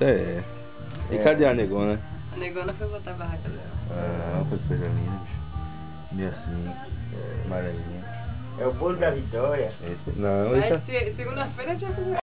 É. E É. cadê a negona? A negona foi botar a barraca dela. Ah, que coisa linda, bicho. Meio assim, é, amarelinha. É o bolo da vitória. Esse, não, Mas esse se- segunda-feira já foi.